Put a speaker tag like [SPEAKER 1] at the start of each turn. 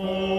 [SPEAKER 1] More